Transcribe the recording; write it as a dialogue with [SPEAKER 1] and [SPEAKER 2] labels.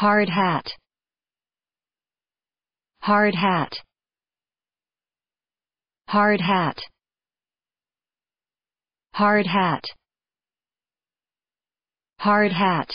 [SPEAKER 1] hard hat. Hard hat. Hard hat. Hard hat. Hard hat.